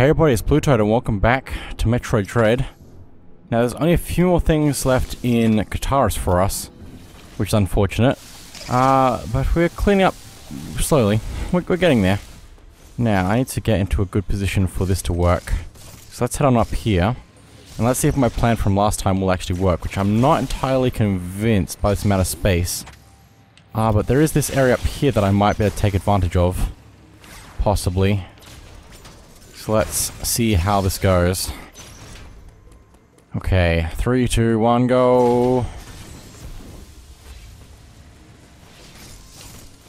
Hey everybody, it's BlueToad and welcome back to Metroid Dread. Now there's only a few more things left in Cataris for us, which is unfortunate. Uh, but we're cleaning up slowly. We're, we're getting there. Now, I need to get into a good position for this to work. So let's head on up here. And let's see if my plan from last time will actually work, which I'm not entirely convinced by this amount of space. Ah, uh, but there is this area up here that I might be able to take advantage of. Possibly. So let's see how this goes. Okay, three, two, one, go.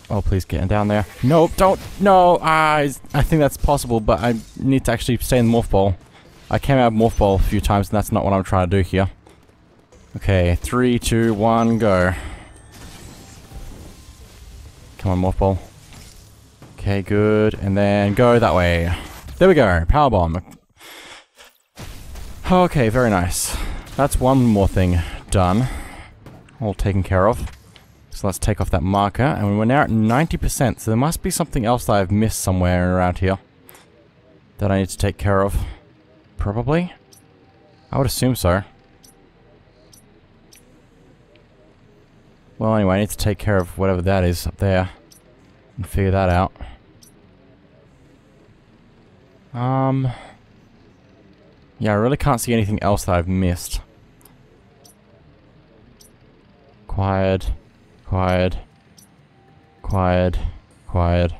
Oh, please get down there. Nope, don't. No, ah, I think that's possible, but I need to actually stay in the morph ball. I came out of morph ball a few times, and that's not what I'm trying to do here. Okay, three, two, one, go. Come on, morph ball. Okay, good. And then go that way. There we go. Power bomb. Okay, very nice. That's one more thing done. All taken care of. So let's take off that marker, and we're now at 90%, so there must be something else that I've missed somewhere around here that I need to take care of. Probably? I would assume so. Well, anyway, I need to take care of whatever that is up there and figure that out. Um... Yeah, I really can't see anything else that I've missed. Quiet. Quiet. Quiet. Quiet.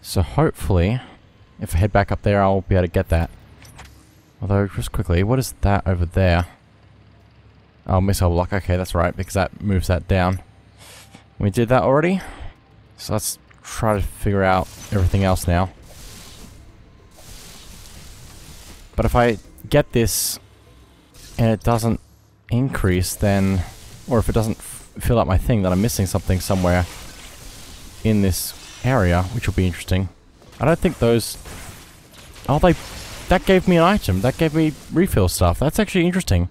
So hopefully, if I head back up there, I'll be able to get that. Although, just quickly, what is that over there? Oh, missile block. Okay, that's right, because that moves that down. We did that already. So let's try to figure out everything else now. But if I get this and it doesn't increase, then... Or if it doesn't fill up my thing that I'm missing something somewhere in this area, which will be interesting. I don't think those... Oh, they... That gave me an item. That gave me refill stuff. That's actually interesting.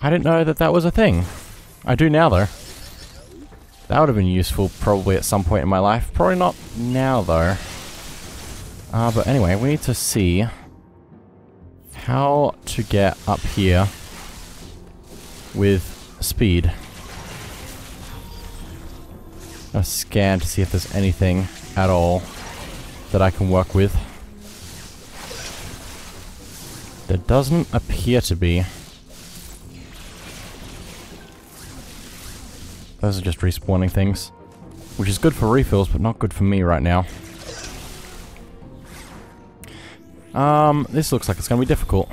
I didn't know that that was a thing. I do now, though. That would have been useful probably at some point in my life. Probably not now, though. Uh, but anyway, we need to see how to get up here with speed a scan to see if there's anything at all that I can work with. There doesn't appear to be. Those are just respawning things. Which is good for refills, but not good for me right now. Um, this looks like it's going to be difficult.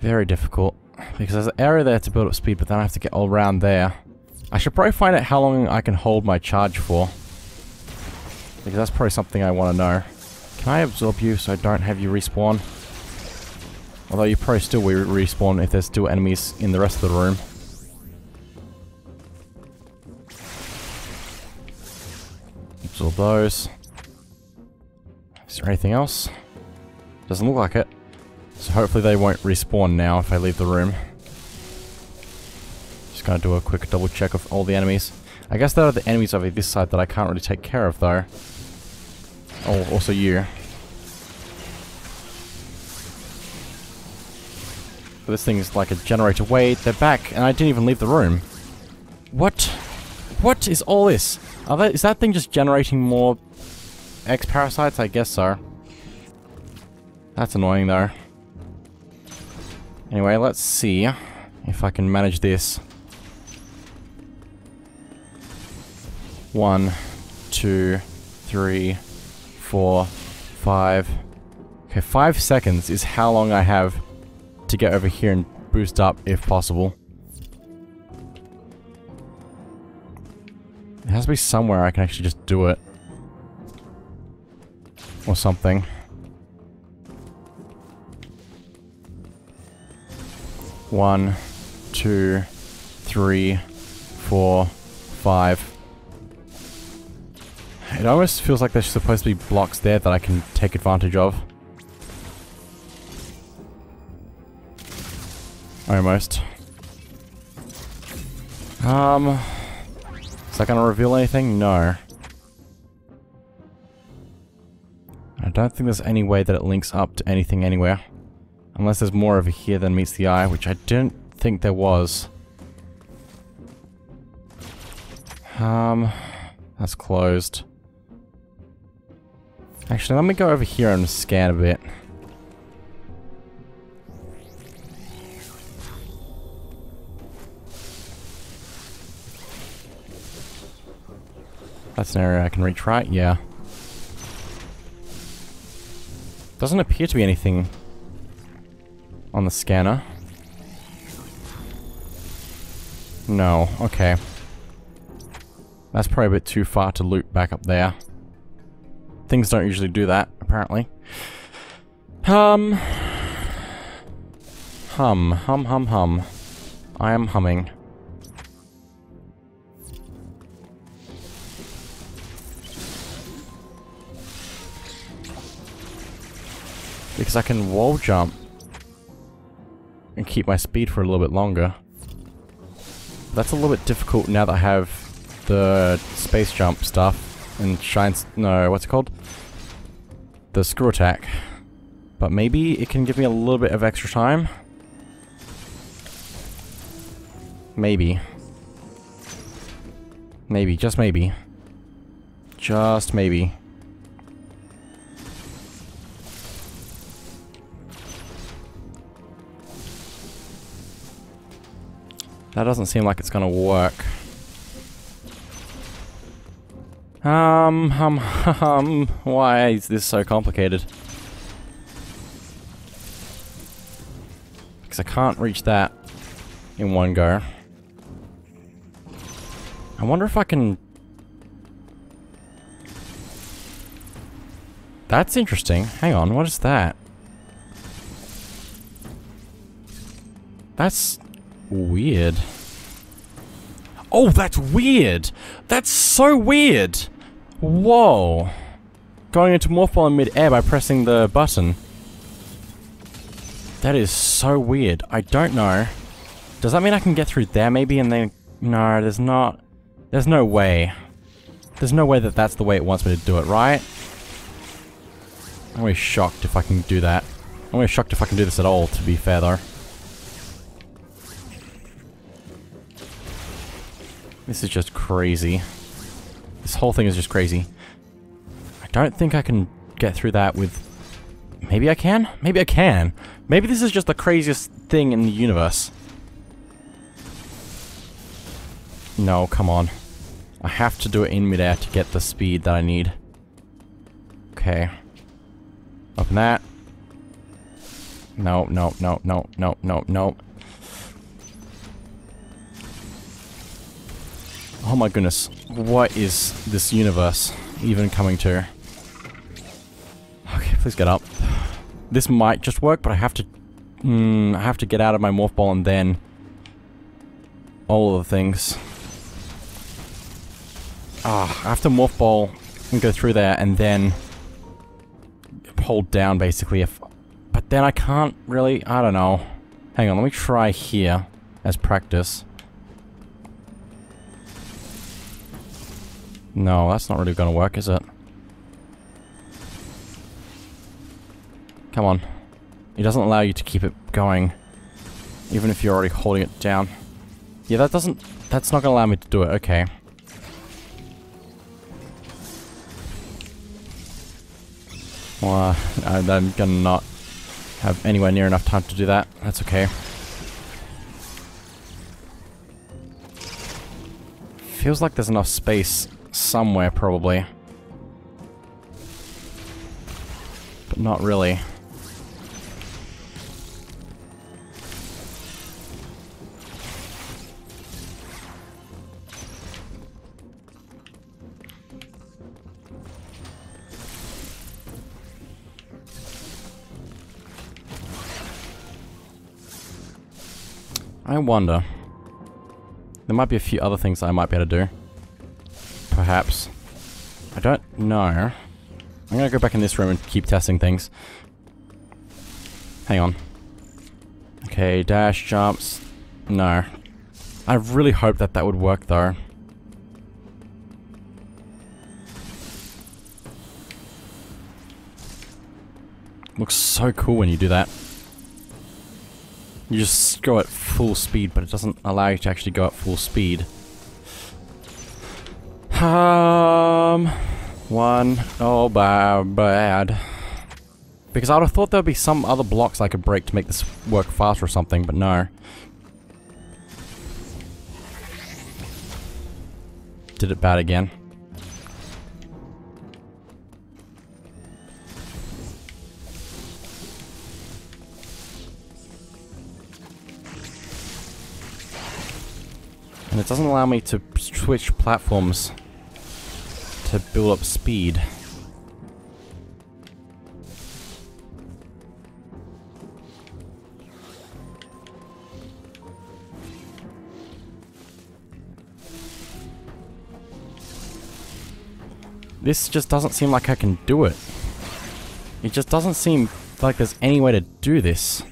Very difficult. Because there's an area there to build up speed, but then I have to get all around there. I should probably find out how long I can hold my charge for. Because that's probably something I want to know. Can I absorb you so I don't have you respawn? Although you probably still will respawn if there's still enemies in the rest of the room. Absorb those. Is there anything else? Doesn't look like it. So hopefully they won't respawn now if I leave the room. Just gonna do a quick double check of all the enemies. I guess there are the enemies over this side that I can't really take care of though. Oh, also you. But this thing is like a generator. Wait, they're back and I didn't even leave the room. What? What is all this? Are they, is that thing just generating more X-parasites? I guess so. That's annoying though. Anyway, let's see if I can manage this. One, two, three, four, five. Okay, five seconds is how long I have to get over here and boost up if possible. There has to be somewhere I can actually just do it. Or something. One, two, three, four, five. It almost feels like there's supposed to be blocks there that I can take advantage of. Almost. Um, is that going to reveal anything? No. I don't think there's any way that it links up to anything anywhere. Unless there's more over here than meets the eye, which I didn't think there was. Um, that's closed. Actually, let me go over here and scan a bit. That's an area I can reach, right? Yeah. Doesn't appear to be anything on the scanner. No, okay. That's probably a bit too far to loop back up there. Things don't usually do that, apparently. Hum. Hum, hum, hum, hum. I am humming. Because I can wall jump and keep my speed for a little bit longer. That's a little bit difficult now that I have the space jump stuff and shines... No, what's it called? The screw attack. But maybe it can give me a little bit of extra time? Maybe. Maybe, just maybe. Just maybe. That doesn't seem like it's gonna work. Um, um, um, why is this so complicated? Because I can't reach that in one go. I wonder if I can... That's interesting. Hang on, what is that? That's weird. Oh, that's weird! That's so weird! Whoa! Going into Morph in mid-air by pressing the button. That is so weird. I don't know. Does that mean I can get through there maybe and then... No, there's not... There's no way. There's no way that that's the way it wants me to do it, right? I'm really shocked if I can do that. I'm really shocked if I can do this at all, to be fair though. This is just crazy. This whole thing is just crazy. I don't think I can get through that with... Maybe I can? Maybe I can. Maybe this is just the craziest thing in the universe. No, come on. I have to do it in midair to get the speed that I need. Okay. Open that. No, no, no, no, no, no, no. Oh my goodness. What is this universe even coming to? Okay, please get up. This might just work, but I have to... Mm, I have to get out of my morph ball and then... All of the things. Ah, I have to morph ball and go through there and then... Hold down, basically. If, But then I can't really... I don't know. Hang on, let me try here as practice. No, that's not really gonna work, is it? Come on. It doesn't allow you to keep it going. Even if you're already holding it down. Yeah, that doesn't... That's not gonna allow me to do it. Okay. Well, I'm gonna not have anywhere near enough time to do that. That's okay. Feels like there's enough space somewhere, probably. But not really. I wonder. There might be a few other things I might be able to do perhaps. I don't know. I'm gonna go back in this room and keep testing things. Hang on. Okay, dash, jumps. No. I really hope that that would work though. looks so cool when you do that. You just go at full speed, but it doesn't allow you to actually go at full speed. Um, one, oh, bad, bad. Because I would have thought there would be some other blocks I could break to make this work faster or something, but no. Did it bad again. And it doesn't allow me to switch platforms to build up speed. This just doesn't seem like I can do it. It just doesn't seem like there's any way to do this.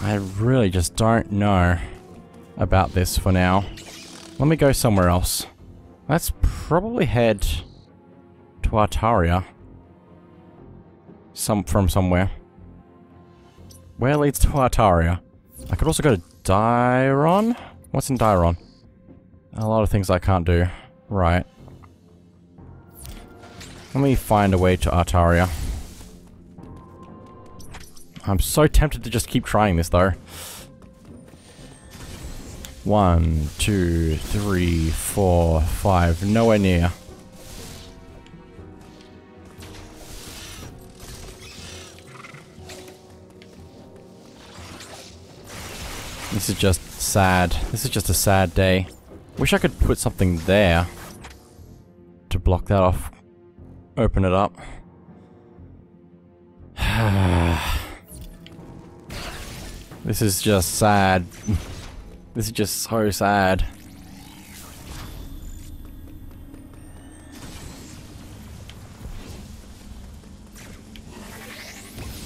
I really just don't know about this for now. Let me go somewhere else. Let's probably head to Artaria. Some from somewhere. Where leads to Artaria? I could also go to Dairon? What's in Dairon? A lot of things I can't do. Right. Let me find a way to Artaria. I'm so tempted to just keep trying this though. One, two, three, four, five. Nowhere near. This is just sad. This is just a sad day. Wish I could put something there to block that off. Open it up. this is just sad. this is just so sad.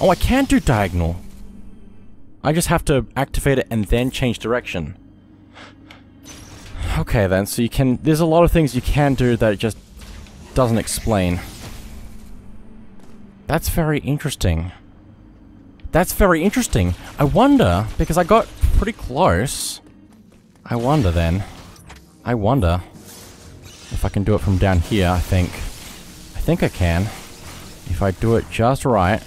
Oh, I can't do diagonal. I just have to activate it and then change direction. Okay then, so you can... There's a lot of things you can do that it just doesn't explain. That's very interesting. That's very interesting. I wonder, because I got pretty close. I wonder then. I wonder if I can do it from down here, I think. I think I can. If I do it just right.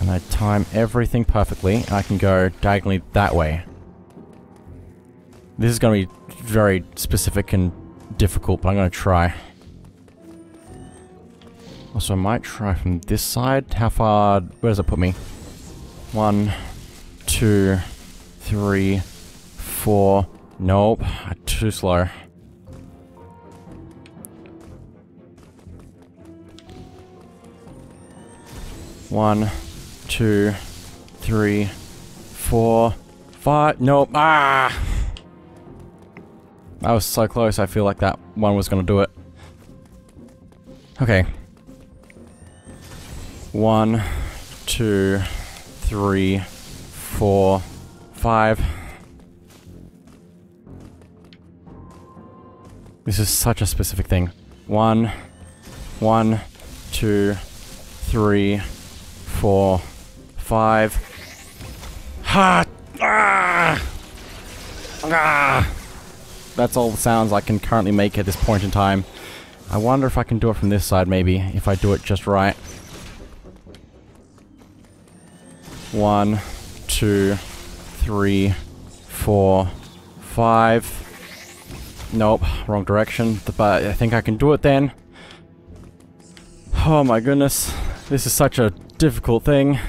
And I time everything perfectly, I can go diagonally that way. This is going to be very specific and difficult, but I'm going to try. Also, I might try from this side. How far... Where does it put me? One, two, three, four... Nope. Too slow. One, two, three, four, five... Nope. Ah! That was so close, I feel like that one was going to do it. Okay. One, two, three, four, five. This is such a specific thing. One, one, two, three, four, five. Ha! Ah! Ah! that's all the sounds I can currently make at this point in time. I wonder if I can do it from this side, maybe, if I do it just right. One, two, three, four, five. Nope, wrong direction, but I think I can do it then. Oh my goodness, this is such a difficult thing.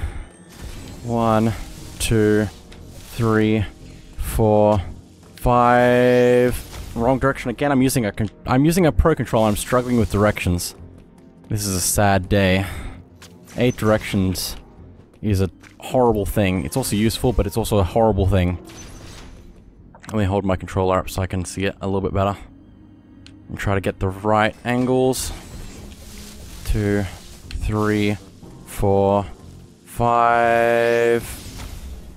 One, two, three, four, five. Wrong direction again. I'm using a I'm using a pro controller. I'm struggling with directions. This is a sad day. Eight directions is a horrible thing. It's also useful, but it's also a horrible thing. Let me hold my controller up so I can see it a little bit better. And try to get the right angles. Two, three, four, five.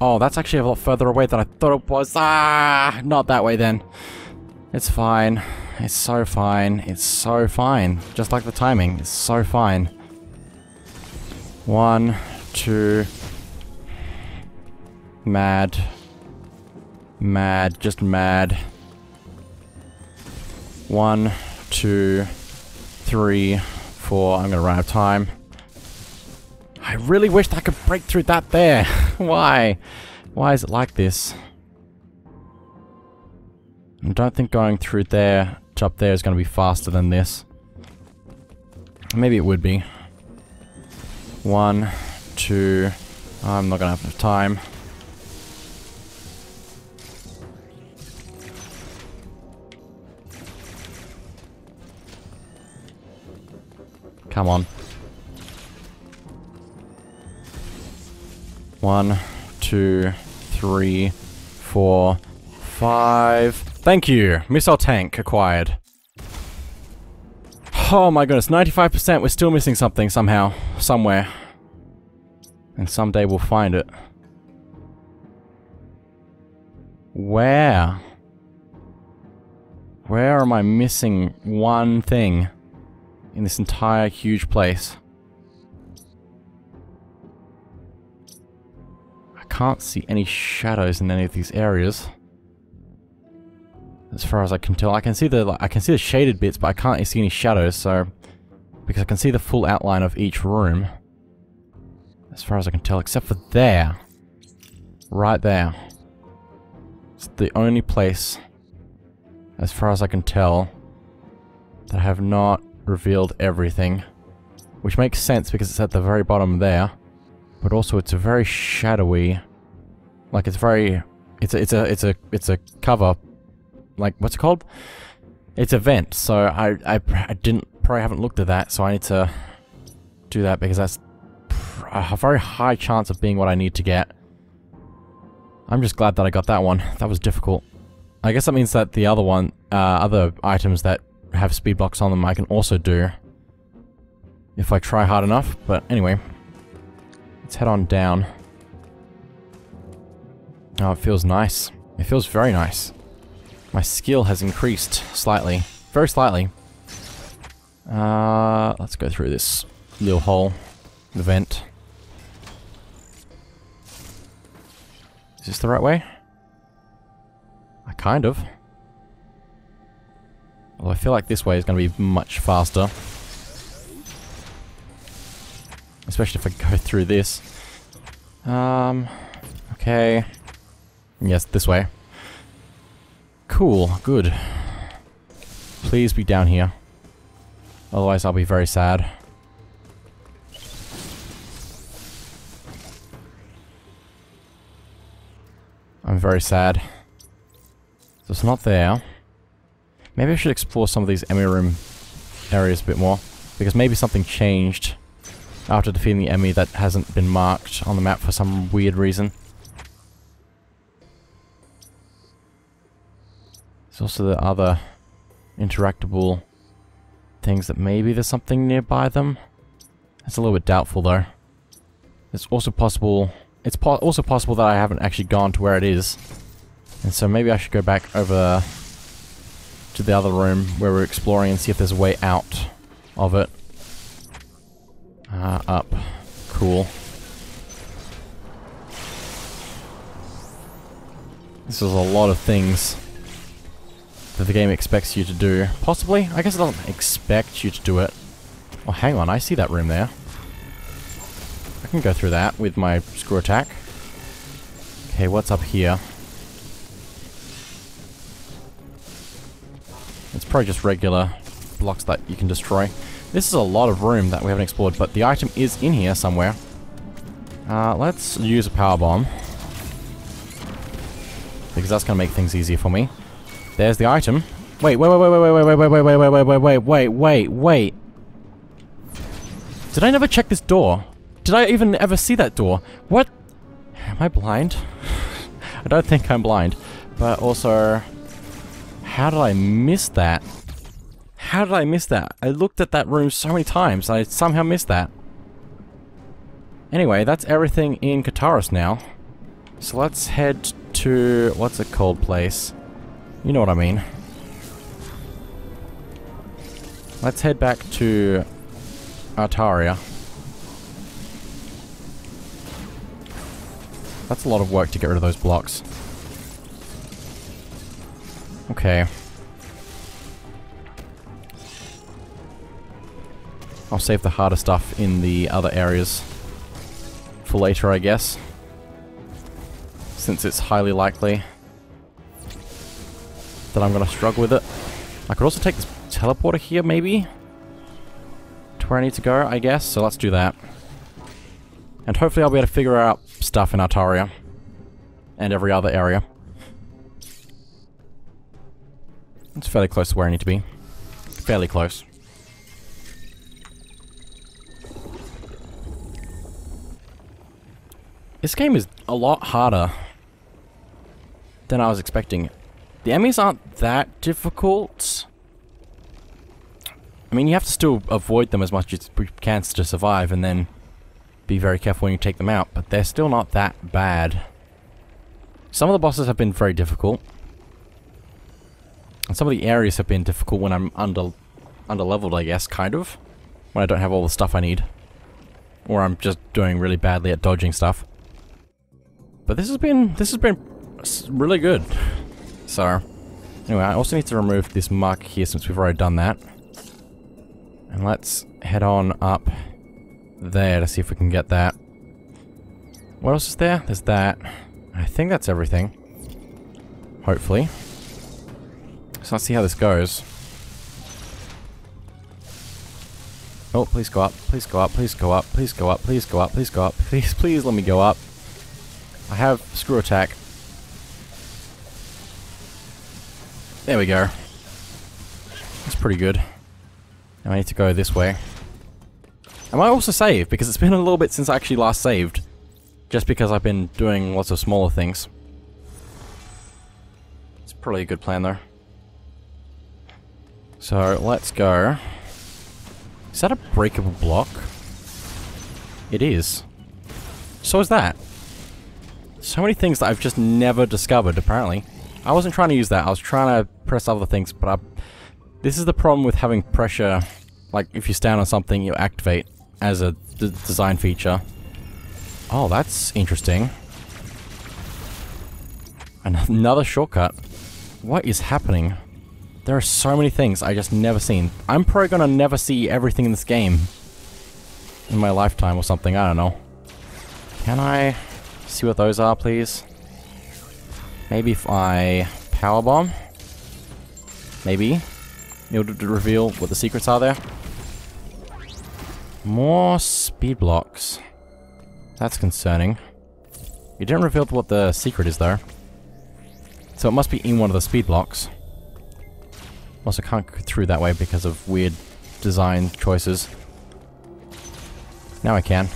Oh, that's actually a lot further away than I thought it was. Ah, not that way then. It's fine. It's so fine. It's so fine. Just like the timing. It's so fine. One, two... Mad. Mad. Just mad. One, two, three, four. I'm gonna run out of time. I really wished I could break through that there. Why? Why is it like this? I don't think going through there to up there is going to be faster than this. Maybe it would be. One, two... I'm not going to have enough time. Come on. One, two, three, four, five. Thank you. Missile tank acquired. Oh my goodness, 95%. We're still missing something somehow. Somewhere. And someday we'll find it. Where? Where am I missing one thing in this entire huge place? I can't see any shadows in any of these areas. As far as I can tell, I can see the like, I can see the shaded bits, but I can't see any shadows. So, because I can see the full outline of each room, as far as I can tell, except for there, right there. It's the only place, as far as I can tell, that I have not revealed everything, which makes sense because it's at the very bottom there. But also, it's a very shadowy like it's very, it's a, it's a, it's a, it's a cover. Like what's it called? It's a vent. So I, I, I didn't probably haven't looked at that. So I need to do that because that's a very high chance of being what I need to get. I'm just glad that I got that one. That was difficult. I guess that means that the other one, uh, other items that have speed blocks on them I can also do. If I try hard enough. But anyway. Let's head on down. Oh, it feels nice. It feels very nice. My skill has increased slightly. Very slightly. Uh, let's go through this little hole. The vent. Is this the right way? I kind of. Well, I feel like this way is going to be much faster. Especially if I go through this. Um, okay. Yes, this way. Cool, good. Please be down here. Otherwise I'll be very sad. I'm very sad. So it's not there. Maybe I should explore some of these E.M.M.I. room areas a bit more. Because maybe something changed after defeating the E.M.M.I. that hasn't been marked on the map for some weird reason. There's also the other interactable things that maybe there's something nearby them. It's a little bit doubtful though. It's also possible... It's po also possible that I haven't actually gone to where it is. And so maybe I should go back over to the other room where we're exploring and see if there's a way out of it. Uh, up. Cool. This is a lot of things that the game expects you to do. Possibly? I guess it doesn't expect you to do it. Oh, hang on, I see that room there. I can go through that with my screw attack. Okay, what's up here? It's probably just regular blocks that you can destroy. This is a lot of room that we haven't explored, but the item is in here somewhere. Uh, let's use a power bomb. Because that's going to make things easier for me. There's the item. Wait, wait, wait, wait, wait, wait, wait, wait, wait, wait, wait, wait, wait, wait, wait, wait. Did I never check this door? Did I even ever see that door? What? Am I blind? I don't think I'm blind. But also, how did I miss that? How did I miss that? I looked at that room so many times, I somehow missed that. Anyway, that's everything in Cataris now. So let's head to... what's it called place? You know what I mean. Let's head back to Artaria. That's a lot of work to get rid of those blocks. Okay. I'll save the harder stuff in the other areas for later, I guess. Since it's highly likely that I'm going to struggle with it. I could also take this teleporter here, maybe? To where I need to go, I guess. So let's do that. And hopefully I'll be able to figure out stuff in Artaria. And every other area. It's fairly close to where I need to be. Fairly close. This game is a lot harder than I was expecting. The enemies aren't that difficult. I mean, you have to still avoid them as much as you can to survive, and then be very careful when you take them out, but they're still not that bad. Some of the bosses have been very difficult. And some of the areas have been difficult when I'm under under leveled, I guess, kind of. When I don't have all the stuff I need. Or I'm just doing really badly at dodging stuff. But this has been this has been really good. So, anyway, I also need to remove this mark here since we've already done that. And let's head on up there to see if we can get that. What else is there? There's that. I think that's everything. Hopefully. So let's see how this goes. Oh, please go up. Please go up. Please go up. Please go up. Please go up. Please go up. Please, please let me go up. I have screw attack. There we go. That's pretty good. Now I need to go this way. I might also save, because it's been a little bit since I actually last saved. Just because I've been doing lots of smaller things. It's probably a good plan though. So, let's go. Is that a breakable block? It is. So is that. So many things that I've just never discovered, apparently. I wasn't trying to use that, I was trying to press other things, but I... This is the problem with having pressure. Like, if you stand on something, you activate as a design feature. Oh, that's interesting. Another shortcut. What is happening? There are so many things I just never seen. I'm probably gonna never see everything in this game. In my lifetime or something, I don't know. Can I see what those are, please? Maybe if I power bomb? Maybe. To reveal what the secrets are there. More speed blocks. That's concerning. You didn't reveal what the secret is, though. So it must be in one of the speed blocks. Also can't go through that way because of weird design choices. Now I can.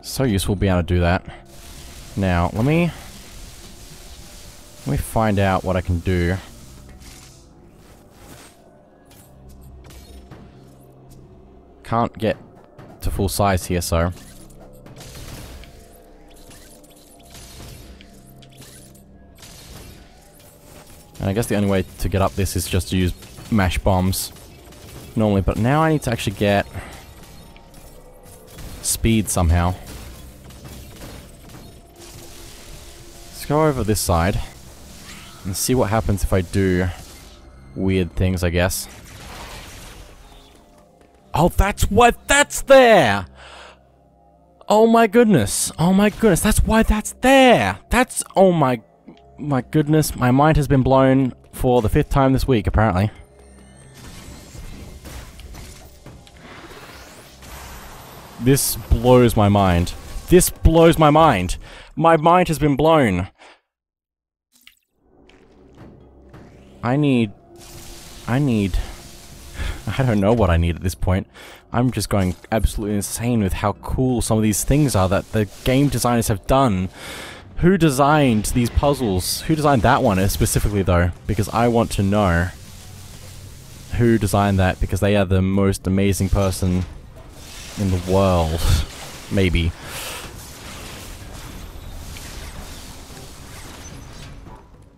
So useful being able to do that. Now, let me... Let me find out what I can do. Can't get to full size here, so... I guess the only way to get up this is just to use mash bombs. Normally, but now I need to actually get... Speed somehow. Let's go over this side. And see what happens if I do weird things, I guess. Oh, that's what that's there! Oh my goodness. Oh my goodness. That's why that's there. That's, oh my, my goodness. My mind has been blown for the fifth time this week, apparently. This blows my mind. This blows my mind. My mind has been blown. I need... I need... I don't know what I need at this point. I'm just going absolutely insane with how cool some of these things are that the game designers have done. Who designed these puzzles? Who designed that one specifically though? Because I want to know who designed that because they are the most amazing person in the world. Maybe.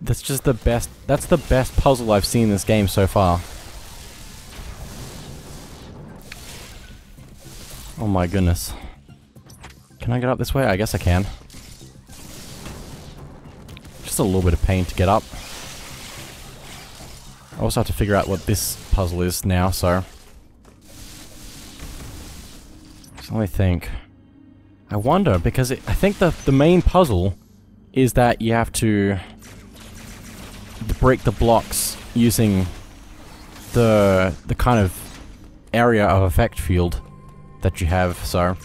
that's just the best, that's the best puzzle I've seen in this game so far. Oh my goodness. Can I get up this way? I guess I can. Just a little bit of pain to get up. I also have to figure out what this puzzle is now, so... Let me think. I wonder, because it, I think the, the main puzzle is that you have to break the blocks using the the kind of area of effect field that you have, so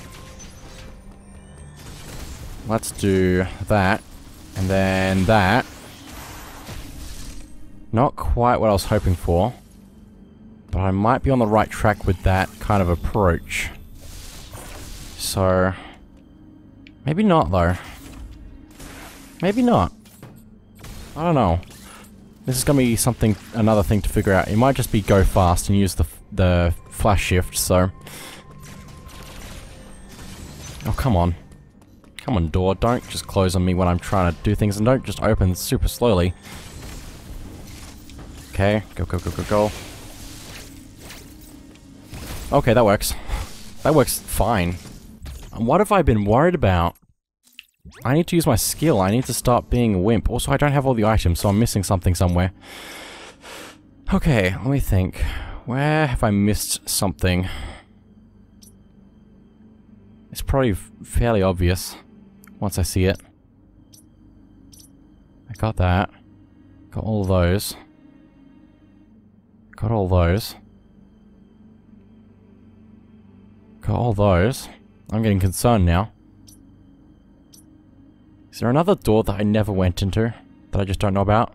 let's do that and then that. Not quite what I was hoping for but I might be on the right track with that kind of approach. So maybe not though. Maybe not. I don't know. This is to be something, another thing to figure out. It might just be go fast and use the, the flash shift, so... Oh, come on. Come on, door. Don't just close on me when I'm trying to do things, and don't just open super slowly. Okay, go, go, go, go, go. Okay, that works. That works fine. What have I been worried about? I need to use my skill. I need to stop being a wimp. Also, I don't have all the items, so I'm missing something somewhere. Okay, let me think. Where have I missed something? It's probably fairly obvious once I see it. I got that. Got all those. Got all those. Got all those. I'm getting concerned now. Is there another door that I never went into? That I just don't know about?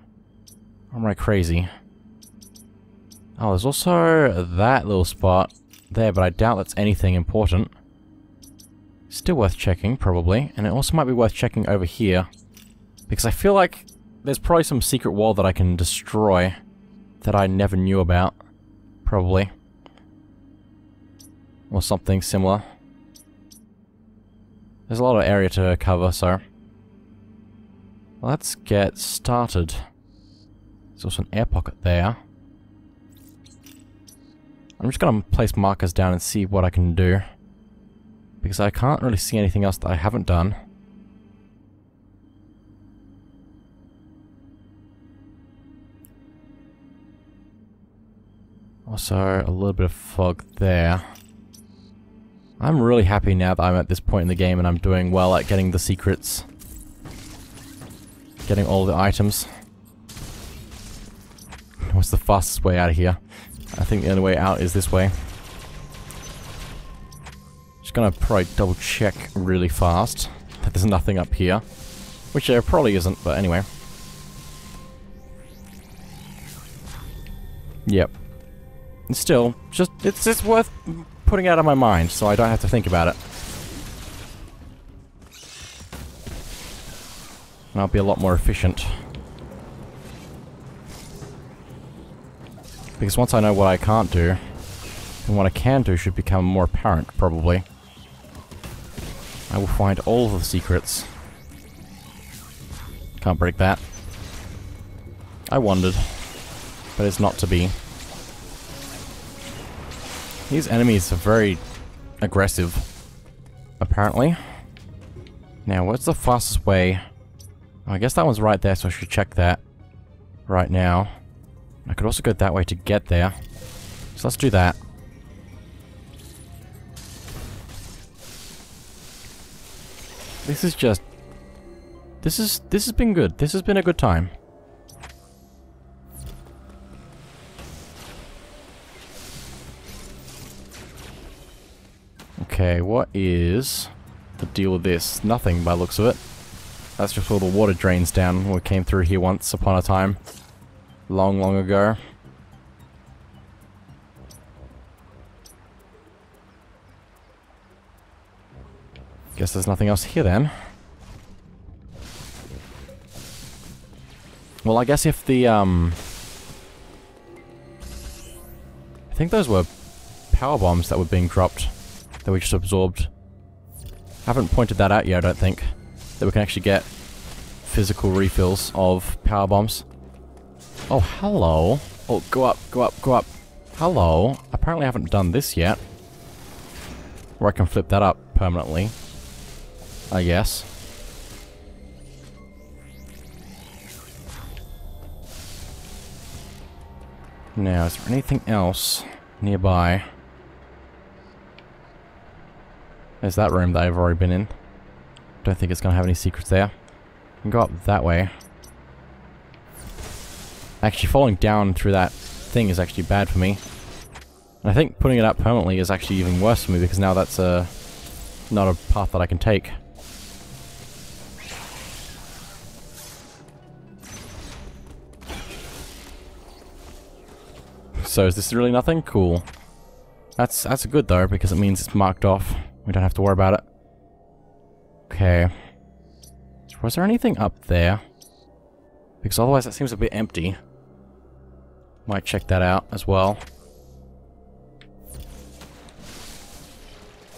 Or am I crazy? Oh, there's also that little spot there, but I doubt that's anything important. Still worth checking, probably. And it also might be worth checking over here. Because I feel like there's probably some secret wall that I can destroy that I never knew about. Probably. Or something similar. There's a lot of area to cover, so... Let's get started. There's also an air pocket there. I'm just gonna place markers down and see what I can do. Because I can't really see anything else that I haven't done. Also, a little bit of fog there. I'm really happy now that I'm at this point in the game and I'm doing well at getting the secrets getting all the items. What's the fastest way out of here? I think the only way out is this way. Just gonna probably double check really fast that there's nothing up here. Which there probably isn't, but anyway. Yep. still, just it's just worth putting out of my mind so I don't have to think about it. And I'll be a lot more efficient. Because once I know what I can't do, and what I can do should become more apparent, probably. I will find all the secrets. Can't break that. I wondered. But it's not to be. These enemies are very aggressive, apparently. Now, what's the fastest way I guess that one's right there, so I should check that right now. I could also go that way to get there. So let's do that. This is just... This is... This has been good. This has been a good time. Okay, what is the deal with this? Nothing by looks of it. That's just where the water drains down. We came through here once upon a time. Long, long ago. Guess there's nothing else here then. Well, I guess if the, um... I think those were power bombs that were being dropped. That we just absorbed. I haven't pointed that out yet, I don't think that we can actually get physical refills of power bombs. Oh, hello. Oh, go up, go up, go up. Hello. Apparently I haven't done this yet. Or I can flip that up permanently. I guess. Now, is there anything else nearby? There's that room that I've already been in. Don't think it's going to have any secrets there. can go up that way. Actually, falling down through that thing is actually bad for me. And I think putting it up permanently is actually even worse for me because now that's a not a path that I can take. So is this really nothing? Cool. That's that's good though because it means it's marked off. We don't have to worry about it. Okay. Was there anything up there? Because otherwise that seems a bit empty. Might check that out as well.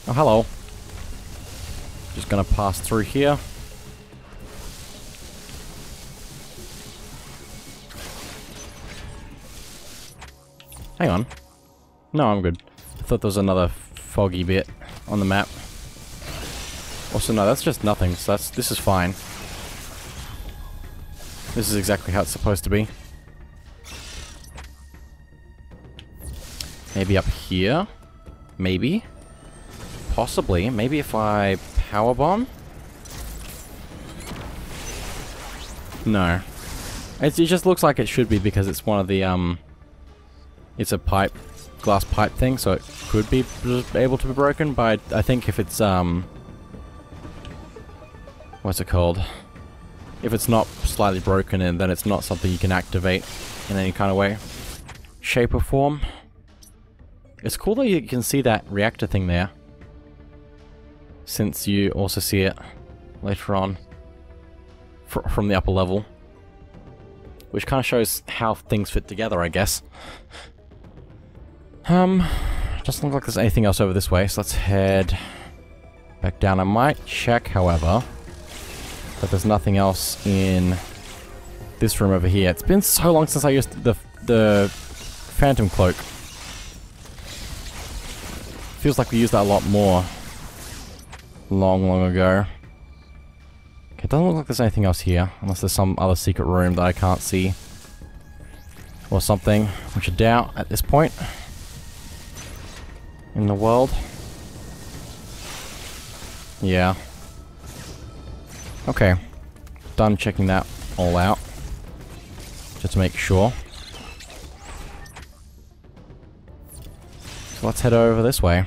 Oh, hello. Just gonna pass through here. Hang on. No, I'm good. I thought there was another foggy bit on the map. Also, no, that's just nothing, so that's, this is fine. This is exactly how it's supposed to be. Maybe up here? Maybe? Possibly. Maybe if I power bomb? No. It's, it just looks like it should be because it's one of the, um... It's a pipe, glass pipe thing, so it could be able to be broken, but I think if it's, um... What's it called? If it's not slightly broken, and then it's not something you can activate in any kind of way, shape or form. It's cool that you can see that reactor thing there since you also see it later on fr from the upper level. Which kind of shows how things fit together, I guess. Um, doesn't look like there's anything else over this way, so let's head back down. I might check, however, that there's nothing else in this room over here. It's been so long since I used the, the Phantom Cloak. Feels like we used that a lot more long, long ago. Okay, it doesn't look like there's anything else here, unless there's some other secret room that I can't see. Or something, which I doubt at this point. In the world. Yeah. Okay. Done checking that all out. Just to make sure. So let's head over this way.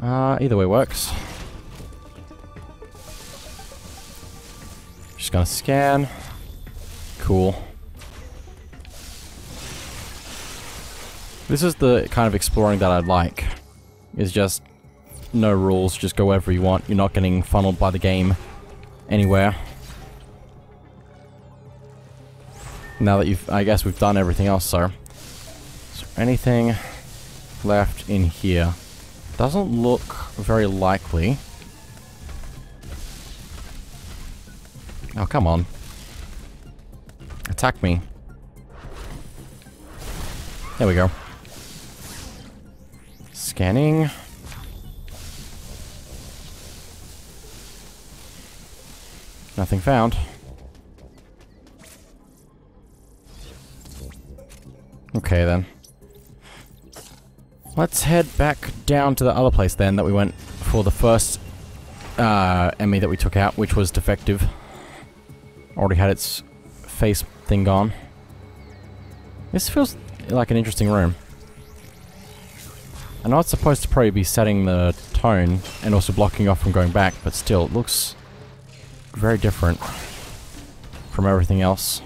Uh, either way works. Just gonna scan. Cool. This is the kind of exploring that I'd like. Is just no rules, just go wherever you want. You're not getting funneled by the game anywhere. Now that you've, I guess we've done everything else, so. Is there anything left in here? Doesn't look very likely. Oh, come on. Attack me. There we go. Scanning. Nothing found. Okay then. Let's head back down to the other place then that we went for the first uh, E.M.M.I that we took out, which was defective. Already had its face thing gone. This feels like an interesting room. I know it's supposed to probably be setting the tone and also blocking off from going back, but still, it looks very different from everything else.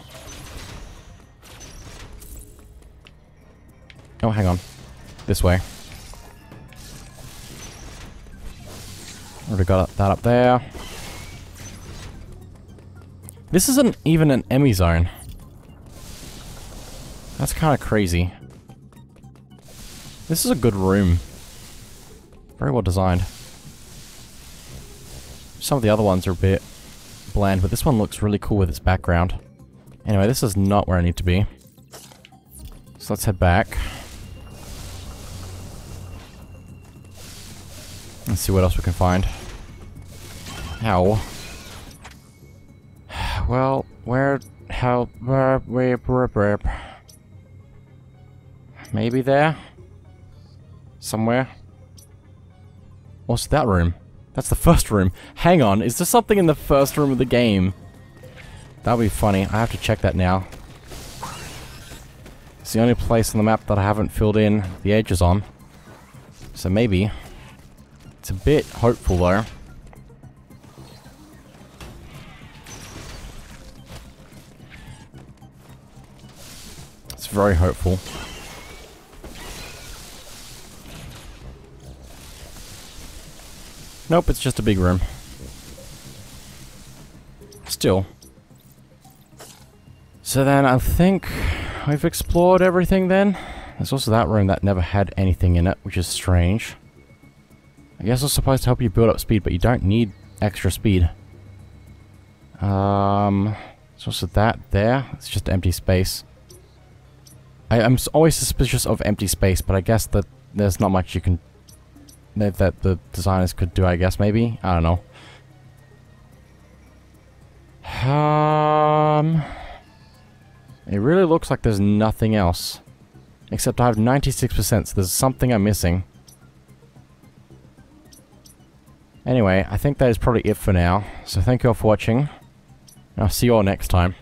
Oh, hang on. This way. Already got that up there. This isn't even an E.M.M.I zone. That's kind of crazy. This is a good room. Very well designed. Some of the other ones are a bit bland, but this one looks really cool with its background. Anyway, this is not where I need to be. So let's head back. Let's see what else we can find. How? Well, where, how, where, where, maybe there? Somewhere? What's that room? That's the first room. Hang on, is there something in the first room of the game? That would be funny. I have to check that now. It's the only place on the map that I haven't filled in the edges on. So maybe. It's a bit hopeful though. It's very hopeful. Nope, it's just a big room. Still. So then I think we've explored everything then. There's also that room that never had anything in it, which is strange. I guess it's supposed to help you build up speed, but you don't need extra speed. Um, there's also that there. It's just empty space. I, am always suspicious of empty space, but I guess that there's not much you can that the designers could do, I guess, maybe? I don't know. Um, it really looks like there's nothing else. Except I have 96%, so there's something I'm missing. Anyway, I think that is probably it for now. So thank you all for watching. I'll see you all next time.